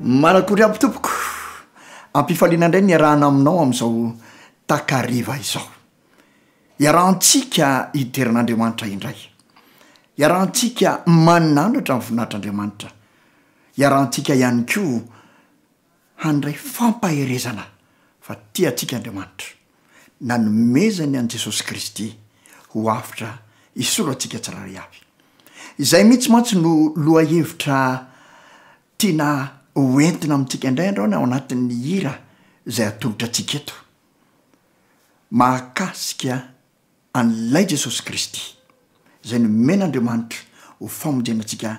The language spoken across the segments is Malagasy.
Manakory aby tompoko, ampifaliana indray ny iarahana aminao amin'izao takariva izao. Iarahantsika hidera an'Andriamanitra indray. Iarahantsika manina andratra ny voninahitr'Andriamanitra. Iarahantsika ihany koa handray fampaherezana fa tia antsika Andriamanitra, nanomezany an'i Jesosy Kristy ho avotra hisolo antsika tsirairay avy. Izay mihitsy mantsy no lohahevitra Tiana ho entina amintsika indray ianareo ny ao anatin'ny hira izay atolotra antsika eto, mahakasika an'Ilay Jesosy Kristy izay nomen'Andriamanitra ho famonjena antsika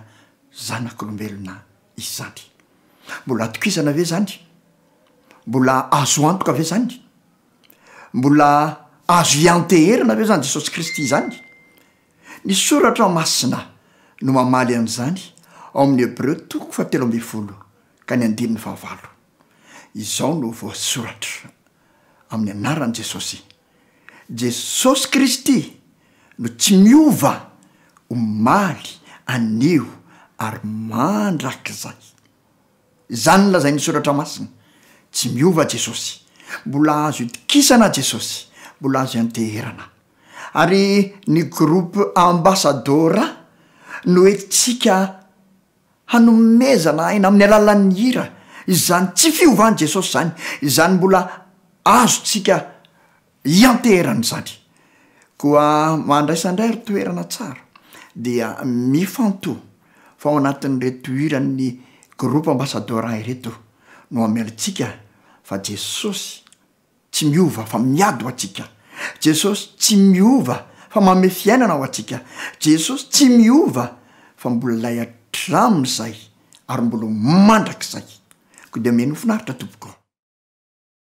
zanak'olombelona izany. Mbola atokisana ve izany? Mbola azo antoka ve izany? Mbola azo ianteherana ve izany Jesosy Kristy izany? Ny Soratra Masina no mamaly an'izany ao amin'ny Hebreo toko fahatelo ambin'ny folo ka ny andininy fahavalo. Izao no voasoratra, Amin'ny anaran'i Jesosy, Jesosy Kristy no tsy miova omaly, anio ary mandrakizay. Izany no lazain'ny Soratra Masina. Tsy miova Jesosy. Mbola azo itokisana Jesosy. Mbola azo ianteherana. Ary ny groupe Ambassadora no entintsika hanomezana aina amin'ny alalan'ny hira izany tsy fiovan'i Jesosy izany, izany mbola azontsika Ianteherany izany. Koa mandraisandray ry toerana tsara dia mifantoha fa ao anatin'ireto hiran'ny groupe ambassadora ireto no amelantsika fa Jesosy tsy miova fa miady ho antsika, Jesosy tsy miova fa manome fiainana ho antsika, Jesosy tsy miova fa mbola ilay hatramin'izay ary mbola ho mandrakizay. Koa dia omena ho finaritra tompoko.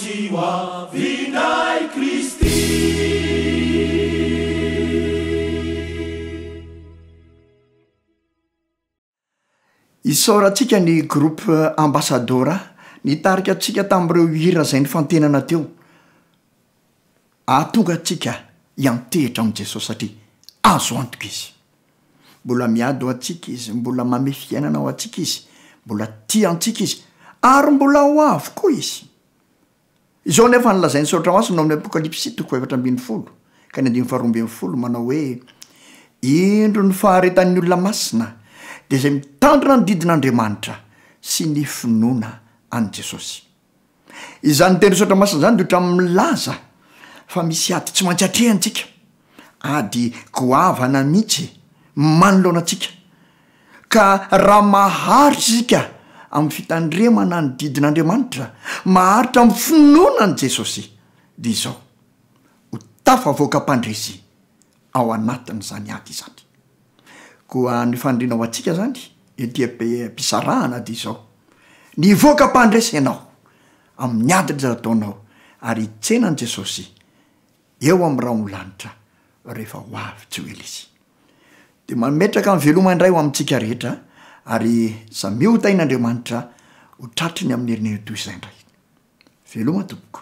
Tsy ho avy indray Kristy. Isaorantsika ny groupe Ambassadora nitarika antsika tamin'ireo hira izay nifantenana teo. Ahatonga antsika hiantehitra amin'i Jesosy satria azo antoka Izy. Mbola miady ho antsika Izy, mbola manome fiainana ho antsika Izy, mbola tia antsika Izy, ary mbola ho avy koa Izy. Izao anefa no lazain'ny Soratra Masina ao amin'ny Apokalypsy toko fahefatra ambin'ny folo ka ny andininy faharoa ambin'ny folo, manao hoe, Indro ny faharetan'ny olona masina, dia izay mitandrina ny didin'Andriamanitra sy ny finoana an'i Jesosy. Izany teny saotra masina izany dia ohatran'ny milaza fa misy ady tsy maintsy atrehantsika, ady goavana mihitsy manoloana antsika. Ka raha maharitra isika amin'ny fitandremana ny didin'Andriamanitra, maharitra amin'ny finoana an'i Jesosy, dia izao, ho tafavoaka mpandresy ao anatin'izany ady izany. Koa ny faniriana ho antsika izany ety am-pisarahana dia izao, ny hivoaka mpandresy ianao amin'ny ady rehetra ataonao ary hitsena an'i Jesosy eo amin'ny rahon'ny lanitra rehefa ho avy tsy ho ela Izy. Dia mametraka ny veloma indray ho amintsika rehetra ary samia ho tahin'Andriamanitra ho tratry ny amin'ny herinandro toy izay indray. Veloma tompoko.